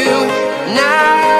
Heroes tonight.